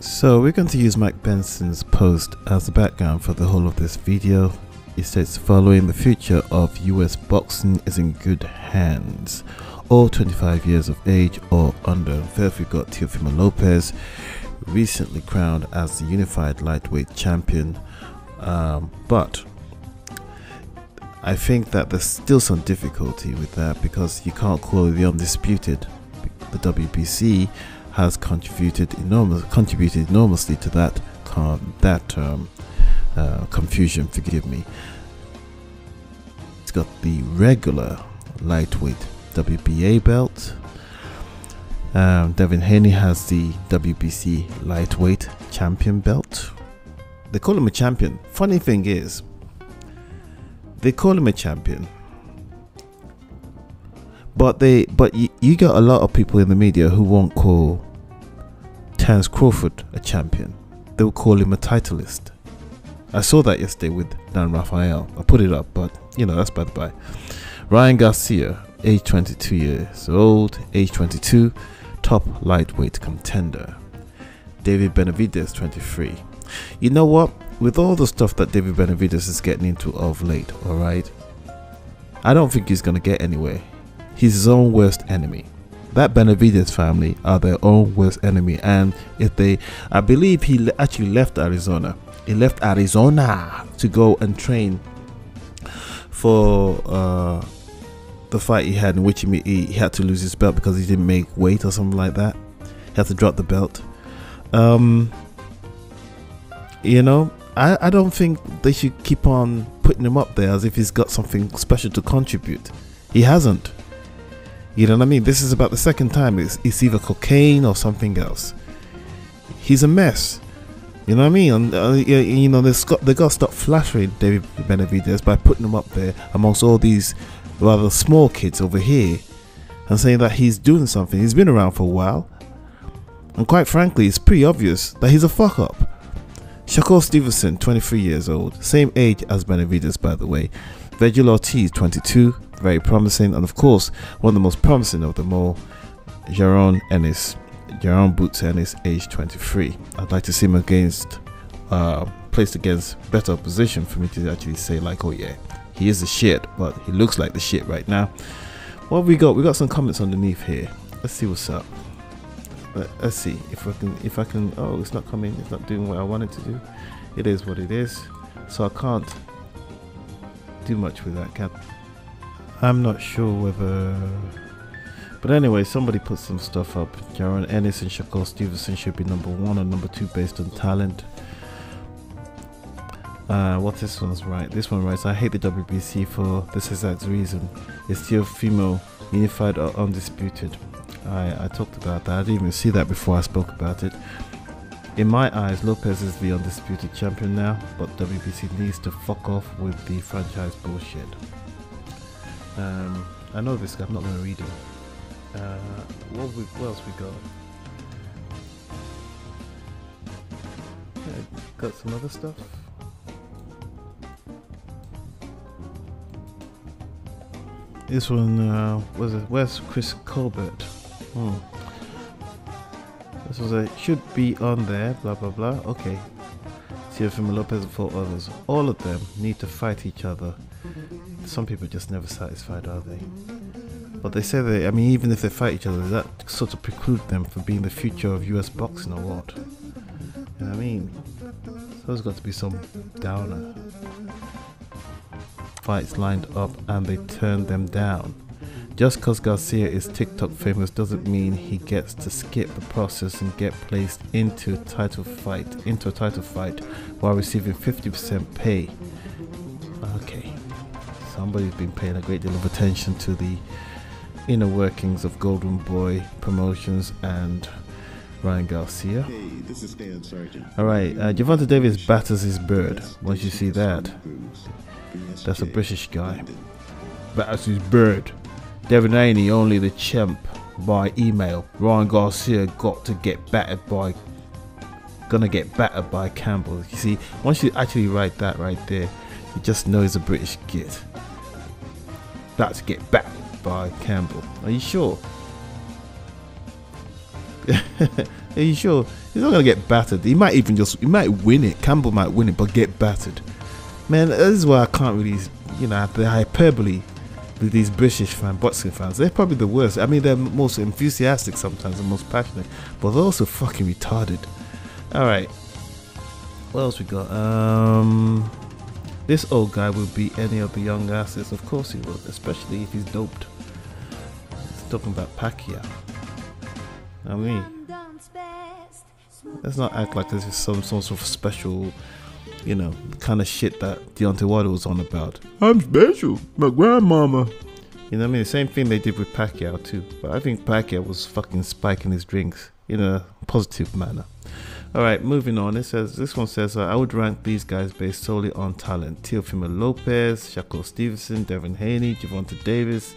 So we're going to use Mike Benson's post as the background for the whole of this video. He states following the future of US boxing is in good hands. All 25 years of age or under. First we've got Teofimo Lopez, recently crowned as the unified lightweight champion. Um, but I think that there's still some difficulty with that because you can't call the undisputed. The WBC has contributed enormous contributed enormously to that that um, uh, confusion. Forgive me. It's got the regular lightweight WBA belt. Um, Devin Haney has the WBC lightweight champion belt. They call him a champion. Funny thing is, they call him a champion but they but you, you got a lot of people in the media who won't call Terence Crawford a champion. They will call him a titleist. I saw that yesterday with Dan Rafael. I put it up, but you know that's by the by. Ryan Garcia, age 22 years old, age 22, top lightweight contender. David Benavidez, 23. You know what? With all the stuff that David Benavidez is getting into of late, alright? I don't think he's gonna get anywhere. He's his own worst enemy. That Benavidez family are their own worst enemy, and if they, I believe he actually left Arizona. He left Arizona to go and train for uh, the fight he had, in which he, he had to lose his belt because he didn't make weight or something like that. He had to drop the belt. Um, you know, I, I don't think they should keep on putting him up there as if he's got something special to contribute. He hasn't. You know what I mean? This is about the second time. It's, it's either cocaine or something else. He's a mess. You know what I mean? And, uh, you know, they've got, they got to stop flattering David Benavidez by putting him up there amongst all these rather small kids over here and saying that he's doing something. He's been around for a while. And quite frankly, it's pretty obvious that he's a fuck up. Shakur Stevenson, 23 years old, same age as Benavidez, by the way. Vergil Ortiz, 22, very promising, and of course, one of the most promising of them all, Jaron Ennis, Jaron Boots Ennis, age 23. I'd like to see him against, uh, placed against better opposition for me to actually say like, oh yeah, he is the shit, but he looks like the shit right now. What we got? We got some comments underneath here. Let's see what's up. Let's see if I can. If I can. Oh, it's not coming. It's not doing what I wanted to do. It is what it is. So I can't do much with that. Can I'm not sure whether. But anyway, somebody put some stuff up. Jaron Ennis and Shakur Stevenson should be number one or number two based on talent. Uh, what this one's right? This one writes, I hate the WBC for this exact reason. It's still female, unified or undisputed. I, I talked about that. I didn't even see that before I spoke about it. In my eyes, Lopez is the undisputed champion now, but WBC needs to fuck off with the franchise bullshit. Um, I know this guy, I'm not going to read him. Uh, what, we, what else we got? Yeah, got some other stuff. This one uh, was? Where's Chris Colbert? Hmm. This was a should be on there. Blah blah blah. Okay. Teofimo Lopez and four others. All of them need to fight each other some people are just never satisfied, are they? But they say that, I mean, even if they fight each other, does that sort of preclude them from being the future of US boxing or what? You know what I mean? There's got to be some downer. Fights lined up and they turned them down. Just because Garcia is TikTok famous doesn't mean he gets to skip the process and get placed into a title fight, into a title fight while receiving 50% pay. Okay somebody's been paying a great deal of attention to the inner workings of Golden Boy Promotions and Ryan Garcia. Hey, this is Stan Sargent. All right, uh, Gervonta Davis batters his bird. Once you see that, that's a British guy. Batters his bird. Devin Haney only the champ by email. Ryan Garcia got to get battered by, gonna get battered by Campbell. You see, once you actually write that right there, you just know he's a British git about to get backed by Campbell. Are you sure? Are you sure? He's not gonna get battered. He might even just he might win it. Campbell might win it, but get battered. Man, this is why I can't really, you know, the hyperbole these British fan boxing fans. They're probably the worst. I mean, they're most enthusiastic sometimes and most passionate, but they're also fucking retarded. All right, what else we got? Um, this old guy will beat any of the young asses. Of course he will, especially if he's doped. He's talking about Pacquiao. I mean, let's not act like this is some sort of special you know, kind of shit that Deontay Wilder was on about. I'm special, my grandmama. You know what I mean? The same thing they did with Pacquiao too. But I think Pacquiao was fucking spiking his drinks in a positive manner. All right, moving on. It says this one says uh, I would rank these guys based solely on talent: Teofimo Lopez, Shakur Stevenson, Devin Haney, Gervonta Davis.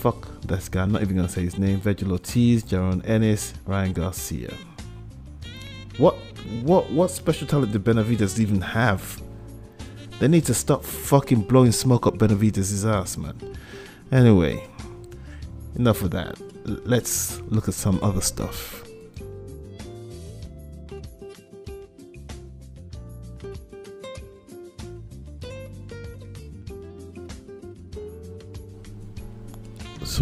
Fuck this guy. I'm not even gonna say his name. Vergil Ortiz, Jaron Ennis, Ryan Garcia. What what what special talent do Benavidez even have? They need to stop fucking blowing smoke up Benavidez' ass, man. Anyway, enough of that. Let's look at some other stuff.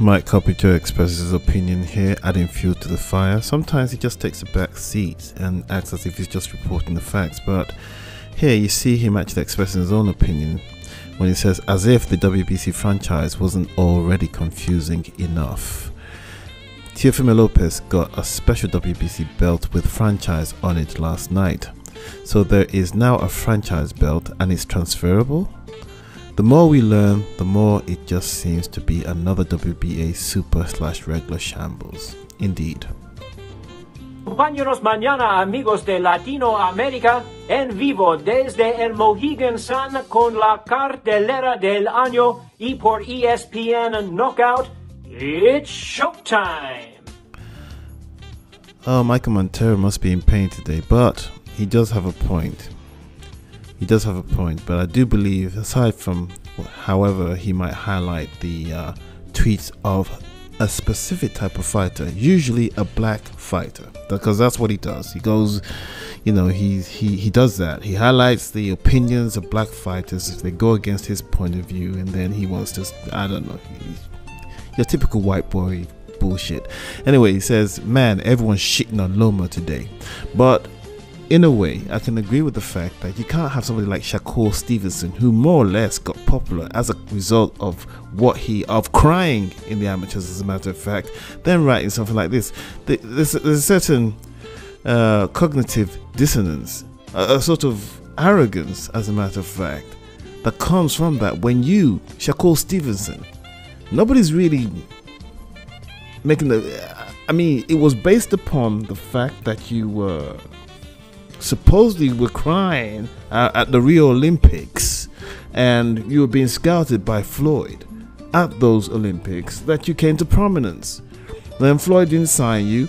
Mike Coppinger expresses his opinion here, adding fuel to the fire. Sometimes he just takes a back seat and acts as if he's just reporting the facts, but here you see him actually expressing his own opinion when he says, as if the WBC franchise wasn't already confusing enough. Teofimo Lopez got a special WBC belt with franchise on it last night. So there is now a franchise belt and it's transferable? The more we learn, the more it just seems to be another WBA super slash regular shambles. Indeed. Compañeros mañana amigos de Latinoamérica en vivo desde el Mohegan Sun con la cartelera del año y por ESPN Knockout. It's showtime. Oh, Michael Montero must be in pain today, but he does have a point he does have a point, but I do believe, aside from however he might highlight the uh, tweets of a specific type of fighter, usually a black fighter, because that's what he does. He goes, you know, he he he does that. He highlights the opinions of black fighters if they go against his point of view, and then he wants to, I don't know, your typical white boy bullshit. Anyway, he says, man, everyone's shitting on Loma today, but in a way, I can agree with the fact that you can't have somebody like Shakur Stevenson, who more or less got popular as a result of what he of crying in the amateurs, as a matter of fact, then writing something like this. There's, a certain uh, cognitive dissonance, a, a sort of arrogance, as a matter of fact, that comes from that when you, Shakur Stevenson, nobody's really making the. I mean, it was based upon the fact that you were supposedly were crying uh, at the Rio Olympics and you were being scouted by Floyd at those Olympics that you came to prominence. Then Floyd didn't sign you.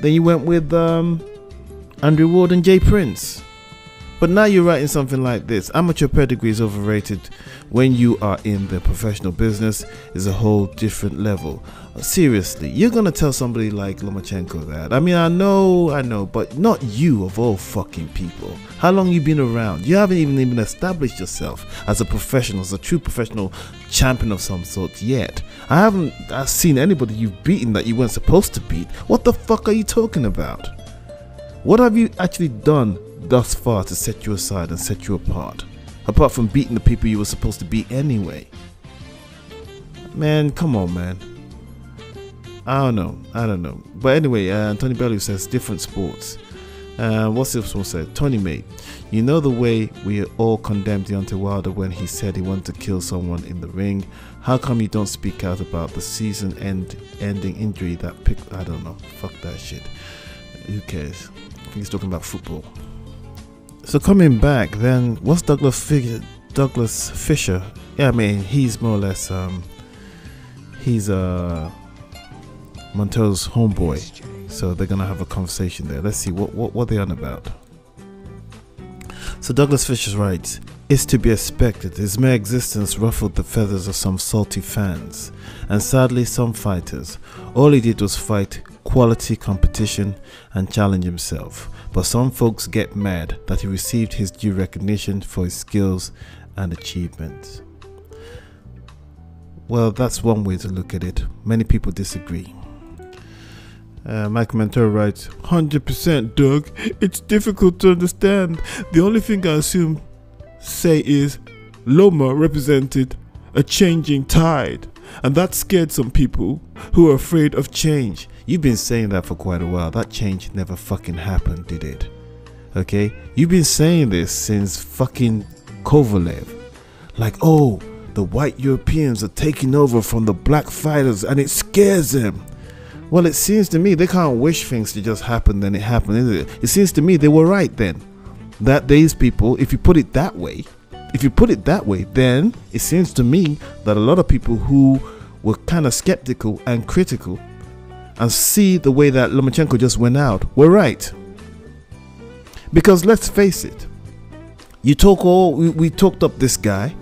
Then you went with um, Andre Ward and Jay Prince. But now you're writing something like this. Amateur pedigree is overrated when you are in the professional business is a whole different level. Seriously, you're gonna tell somebody like Lomachenko that. I mean, I know, I know, but not you of all fucking people. How long you been around? You haven't even even established yourself as a professional, as a true professional champion of some sort yet. I haven't I've seen anybody you've beaten that you weren't supposed to beat. What the fuck are you talking about? What have you actually done thus far to set you aside and set you apart, apart from beating the people you were supposed to beat anyway? Man, come on, man. I don't know. I don't know. But anyway, uh, Tony Bellew says different sports. Uh, what's this one said? Tony mate, you know the way we all condemned Deontay Wilder when he said he wanted to kill someone in the ring. How come you don't speak out about the season end ending injury that picked? I don't know. Fuck that shit. Who cares? I think he's talking about football. So coming back, then what's Douglas Fischer? Douglas Fischer? Yeah, I mean he's more or less um, he's uh Montel's homeboy, so they're gonna have a conversation there. Let's see what what what they on about. So Douglas Fischer writes, It's to be expected. His mere existence ruffled the feathers of some salty fans, and sadly, some fighters. All he did was fight quality competition and challenge himself. But some folks get mad that he received his due recognition for his skills and achievements. Well, that's one way to look at it. Many people disagree. Uh, Mike Mentor writes, 100% Doug, it's difficult to understand. The only thing I assume say is Loma represented a changing tide, and that scared some people who are afraid of change. You've been saying that for quite a while. That change never fucking happened, did it? Okay? You've been saying this since fucking Kovalev. Like, oh, the white Europeans are taking over from the black fighters and it scares them. Well, it seems to me they can't wish things to just happen, then it happened, is it? It seems to me they were right then. That these people, if you put it that way, if you put it that way, then it seems to me that a lot of people who were kind of skeptical and critical and see the way that Lomachenko just went out were right. Because let's face it, you talk all we, we talked up this guy,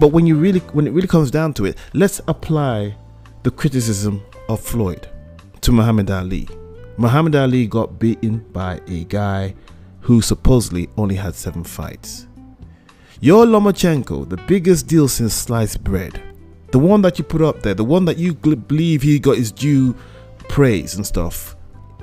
but when you really when it really comes down to it, let's apply the criticism of Floyd to Muhammad Ali. Muhammad Ali got beaten by a guy who supposedly only had seven fights. Your Lomachenko, the biggest deal since sliced bread, the one that you put up there, the one that you believe he got his due praise and stuff.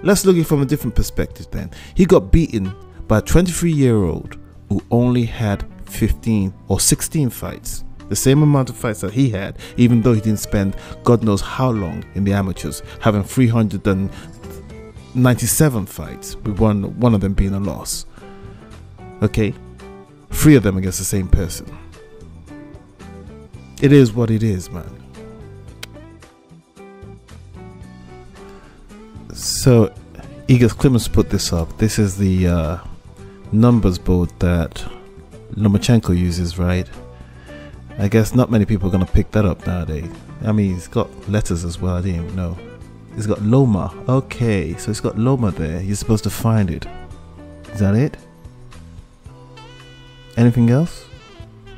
Let's look at it from a different perspective then. He got beaten by a 23 year old who only had 15 or 16 fights. The same amount of fights that he had, even though he didn't spend God knows how long in the amateurs, having 397 fights, with one, one of them being a loss. Okay? Three of them against the same person. It is what it is, man. So, Igor Clemens put this up. This is the uh, numbers board that Lomachenko uses, right? I guess not many people are going to pick that up nowadays. I mean, it's got letters as well. I didn't even know. It's got Loma. Okay, so it's got Loma there. You're supposed to find it. Is that it? Anything else?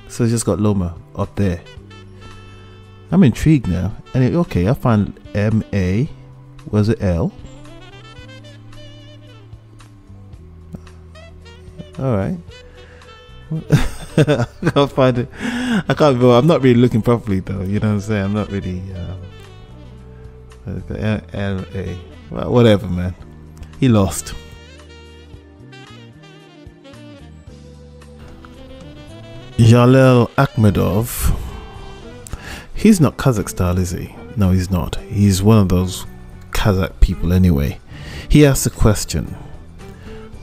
So it's just got Loma up there. I'm intrigued now. And okay, I find M A. Was it L? All right. I can't find it. I can't. I'm not really looking properly though. You know what I'm saying? I'm not really. Um, L A. Well, whatever, man. He lost. Jalel Akhmedov. He's not Kazakh style, is he? No, he's not. He's one of those Kazakh people anyway. He asked a question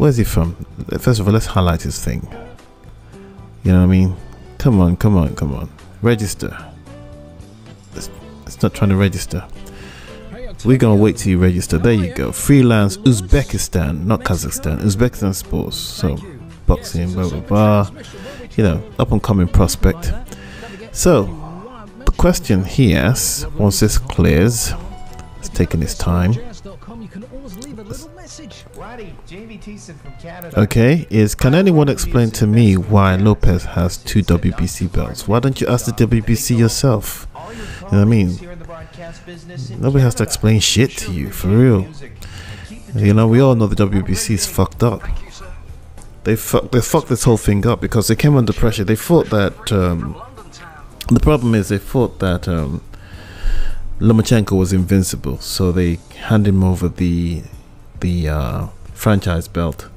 Where's he from? First of all, let's highlight his thing. You know what I mean? Come on, come on, come on. Register. It's, it's not trying to register. We're gonna wait till you register. There you go. Freelance Uzbekistan, not Kazakhstan. Uzbekistan sports. So boxing, blah blah blah. You know, up and coming prospect. So the question he asks, once this clears, it's taking its time. Okay, is can anyone explain to me why Lopez has two WBC belts? Why don't you ask the WBC yourself? You know what I mean? Nobody has to explain shit to you, for real. You know, we all know the WBC is fucked up. They fuck, they fucked this whole thing up because they came under pressure. They thought that um, the problem is they thought that um, Lomachenko was invincible, so they handed him over the the uh, franchise belt.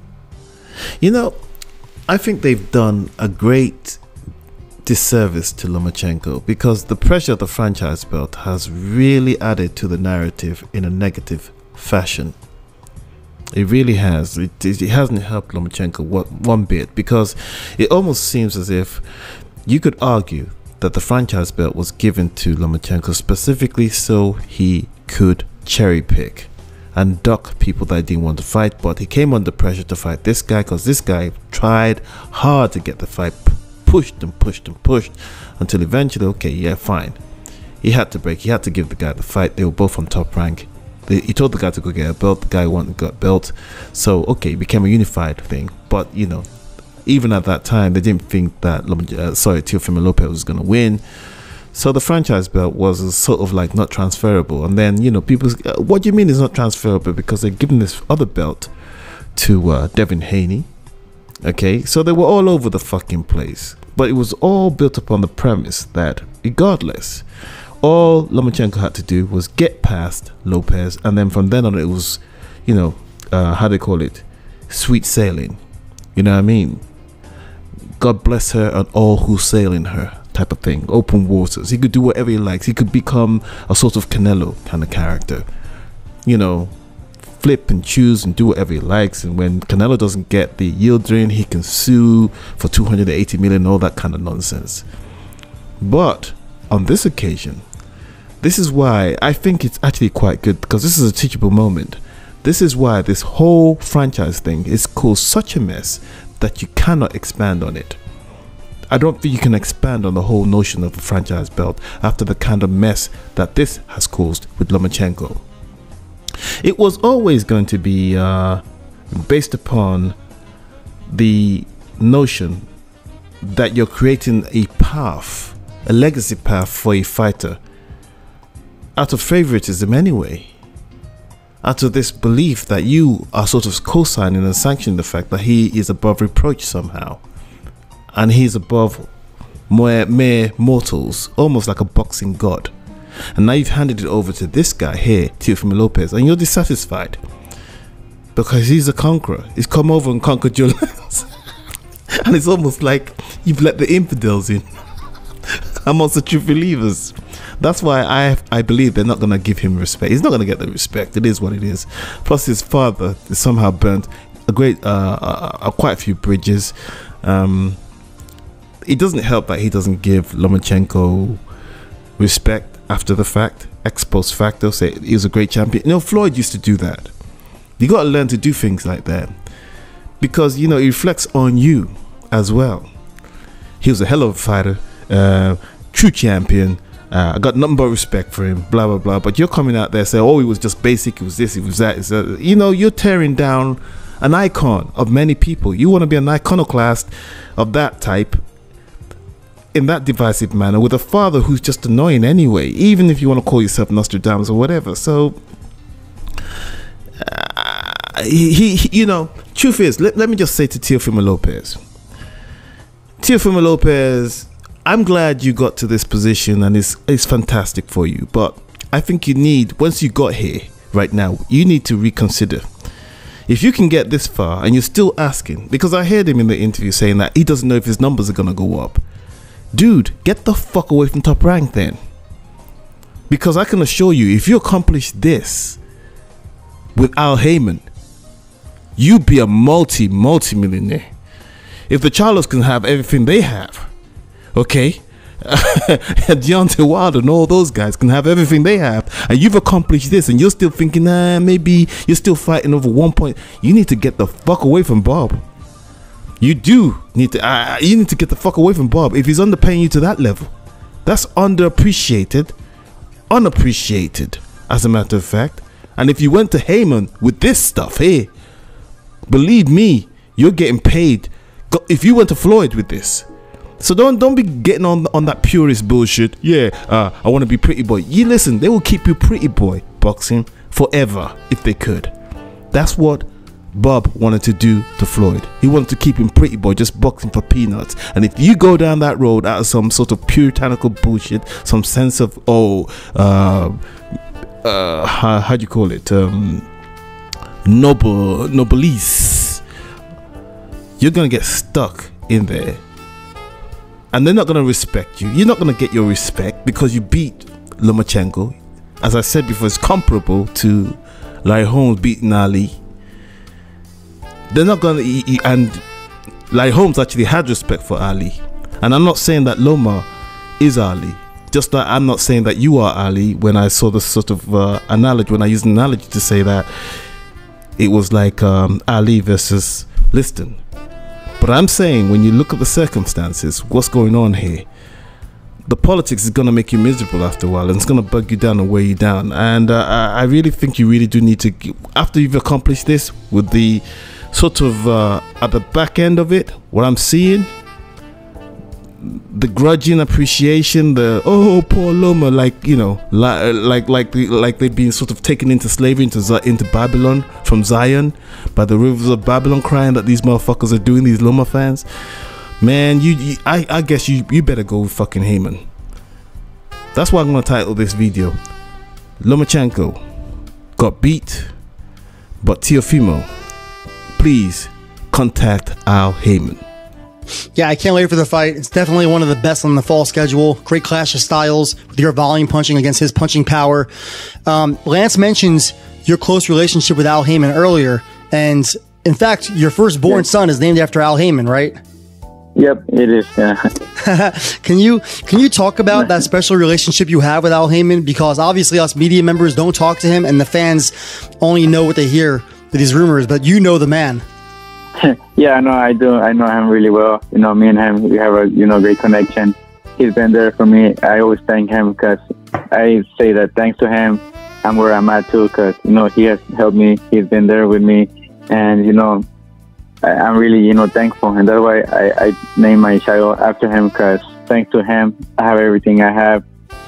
You know, I think they've done a great disservice to Lomachenko because the pressure of the franchise belt has really added to the narrative in a negative fashion. It really has. It, it hasn't helped Lomachenko one bit because it almost seems as if you could argue that the franchise belt was given to Lomachenko specifically so he could cherry pick and duck people that I didn't want to fight. But he came under pressure to fight this guy because this guy tried hard to get the fight, pushed and pushed and pushed until eventually, okay, yeah, fine. He had to break. He had to give the guy the fight. They were both on top rank. he told the guy to go get a belt. The guy wanted got belt. So okay, it became a unified thing. But you know, even at that time, they didn't think that uh, sorry Teofimo Lopez was going to win. So the franchise belt was sort of like not transferable. And then you know people, uh, what do you mean it's not transferable? Because they're giving this other belt to uh, Devin Haney. Okay, so they were all over the fucking place. But it was all built upon the premise that regardless, all Lomachenko had to do was get past Lopez, and then from then on it was, you know, uh, how they call it, sweet sailing. You know what I mean? God bless her and all who sail in her type of thing. Open waters. He could do whatever he likes. He could become a sort of Canelo kind of character. You know, flip and choose and do whatever he likes. And when Canelo doesn't get the yield drain, he can sue for 280 million, all that kind of nonsense. But on this occasion, this is why I think it's actually quite good because this is a teachable moment. This is why this whole franchise thing is caused such a mess that you cannot expand on it. I don't think you can expand on the whole notion of a franchise belt after the kind of mess that this has caused with Lomachenko. It was always going to be uh, based upon the notion that you're creating a path, a legacy path for a fighter out of favoritism anyway. Out of this belief that you are sort of co signing and sanctioning the fact that he is above reproach somehow. And he's above mere, mere mortals, almost like a boxing god. And now you've handed it over to this guy here, Teofimo Lopez, and you're dissatisfied. Because he's a conqueror. He's come over and conquered your lands. and it's almost like you've let the infidels in amongst the true believers. That's why I I believe they're not gonna give him respect. He's not gonna get the respect. It is what it is. Plus, his father is somehow burnt a great uh, uh, uh, quite a few bridges. Um, it doesn't help that he doesn't give Lomachenko respect after the fact, ex post facto. Say he was a great champion. You know, Floyd used to do that. You got to learn to do things like that because you know it reflects on you as well. He was a hell of a fighter, uh, true champion. Uh, I got nothing but respect for him, blah blah blah. But you're coming out there saying, "Oh, he was just basic. It was this. It was that." It's that. You know, you're tearing down an icon of many people. You want to be an iconoclast of that type in that divisive manner with a father who's just annoying anyway. Even if you want to call yourself Nostradamus or whatever. So. Uh, he, he, you know, truth is, let, let me just say to Teofimo Lopez. Teofimo Lopez I'm glad you got to this position and it's it's fantastic for you. But I think you need once you got here right now, you need to reconsider. If you can get this far and you're still asking, because I heard him in the interview saying that he doesn't know if his numbers are gonna go up. Dude, get the fuck away from top rank then. Because I can assure you, if you accomplish this with Al Haymon, you'd be a multi, multi millionaire. If the Charlos can have everything they have, okay? and Deontay Wilder and all those guys can have everything they have, and you've accomplished this, and you're still thinking, nah, maybe you're still fighting over one point. You need to get the fuck away from Bob. You do need to. Uh, you need to get the fuck away from Bob if he's underpaying you to that level. That's underappreciated, unappreciated, as a matter of fact. And if you went to Haymon with this stuff, hey, believe me, you're getting paid. If you went to Floyd with this, so don't don't be getting on on that purist bullshit. Yeah, uh, I want to be pretty boy. You listen, they will keep you pretty boy boxing forever if they could. That's what Bob wanted to do to Floyd. He wanted to keep him pretty boy, just boxing for peanuts. And if you go down that road out of some sort of puritanical bullshit, some sense of oh, uh, uh, how how do you call it? Um, noble noblesse. You're gonna get stuck in there and they're not going to respect you. You're not going to get your respect because you beat Lomachenko. As I said before, it's comparable to Larry Holmes beating Ali. They're not going to, and like Holmes actually had respect for Ali. And I'm not saying that Loma is Ali. Just that I'm not saying that you are Ali when I saw this sort of uh, analogy, when I used an analogy to say that it was like um, Ali versus Liston. But I'm saying when you look at the circumstances, what's going on here, the politics is going to make you miserable after a while and it's going to bug you down and weigh you down. And uh, I really think you really do need to, after you've accomplished this with the sort of uh, at the back end of it, what I'm seeing, the grudging appreciation, the oh poor Loma, like you know, like like like the, like they've been sort of taken into slavery into into Babylon from Zion by the rivers of Babylon, crying that these motherfuckers are doing these Loma fans. Man, you, you I I guess you you better go with fucking Haymon. That's why I'm gonna title this video. Lomachenko got beat, but Teofimo, please contact Al Haymon. Yeah, I can't wait for the fight. It's definitely one of the best on the fall schedule. Great clash of styles with your volume punching against his punching power. Um, Lance mentions your close relationship with Al Haymon earlier, and in fact, your firstborn yeah. son is named after Al Haymon, right? Yep, it is. Yeah. can you can you talk about that special relationship you have with Al Haymon? Because obviously, us media members don't talk to him, and the fans only know what they hear with these rumors. But you know the man. yeah, no, I do. I know him really well. You know, me and him, we have a you know great connection. He's been there for me. I always thank him because I say that thanks to him, I'm where I'm at too. Because you know he has helped me. He's been there with me, and you know I, am really you know thankful, and that's why I, I my child after him. Because thanks to him, I have everything I have,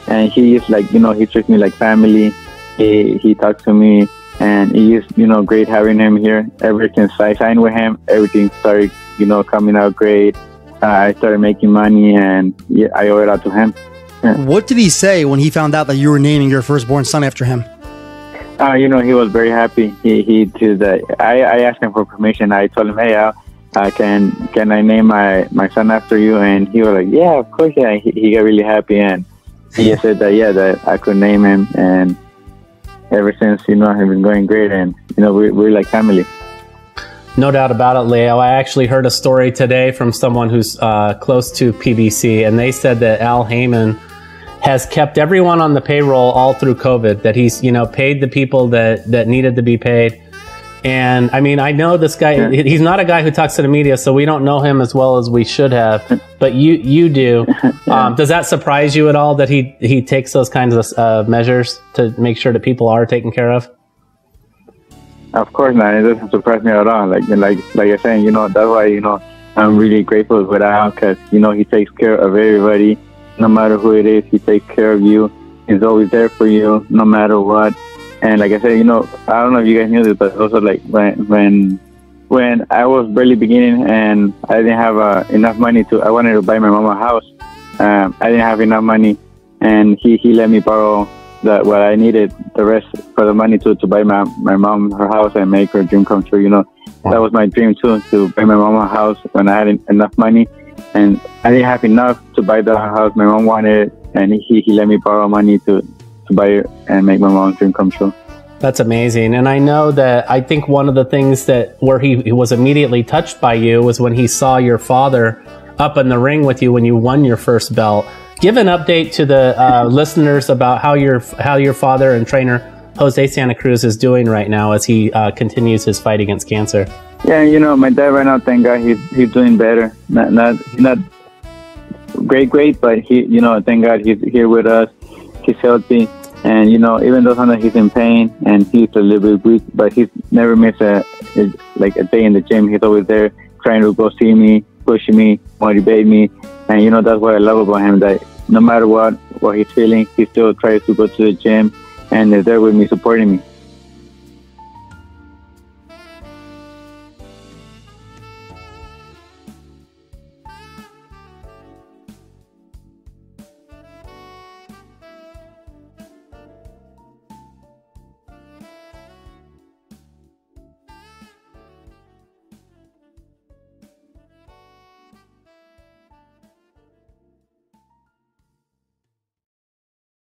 and he is like you know he treats me like family. He he talks to me and it is you know great having him here. Ever since I signed with him, everything started you know coming out great. Uh, I started making money, and yeah, I owe it all to him. Yeah. What did he say when he found out that you were naming your firstborn son after him? Uh, you know, he was very happy. He he did that. I, I asked him for permission. I told him, hey, uh, uh, can can I name my, my son after you? And he was like, yeah, of course. Yeah, he, he got really happy, and he said that yeah, that I could name him, and ever since, you know, have been going great and, you know, we're, we're like family. No doubt about it, Leo. I actually heard a story today from someone who's uh, close to PBC, and they said that Al Haymon has kept everyone on the payroll all through COVID. That he's, you know, paid the people that that needed to be paid, and I mean, I know this guy. Yeah. He's not a guy who talks to the media, so we don't know him as well as we should have. But you, you do. Um, does that surprise you at all that he he takes those kinds of uh, measures to make sure that people are taken care of? Of course not. It doesn't surprise me at all. Like like like you're saying, you know, that's why you know I'm really grateful with Al because you know he takes care of everybody, no matter who it is. He takes care of you. He's always there for you, no matter what and like I said, you know, I don't know if you guys knew this, but also like when when when I was barely beginning and I didn't have uh, enough money to, I wanted to buy my mom a house. Um, I didn't have enough money, and he, he let me borrow the, what I needed, the rest for the money to, to buy my my mom her house and make her dream come true. You know, that was my dream too, to buy my mom a house when I had enough money, and I didn't have enough to buy the house my mom wanted, and he, he let me borrow money to to buy it and make my mom's dream come true. That's amazing. And I know that I think one of the things that where he, he was immediately touched by you was when he saw your father up in the ring with you when you won your first belt. Give an update to the uh, listeners about how your how your father and trainer Jose Santa Cruz is doing right now as he uh, continues his fight against cancer. Yeah, you know, my dad right now, thank God, he's he's doing better. Not not not great, great, but he, you know, thank God he's here with us he's healthy. And you know, even though sometimes he's in pain and he's a little bit weak, but he's never missed a, a like a day in the gym. He's always there trying to go see me, push me, motivate me, and you know that's what I love about him. That no matter what what he's feeling, he still tries to go to the gym and is there with me, supporting me.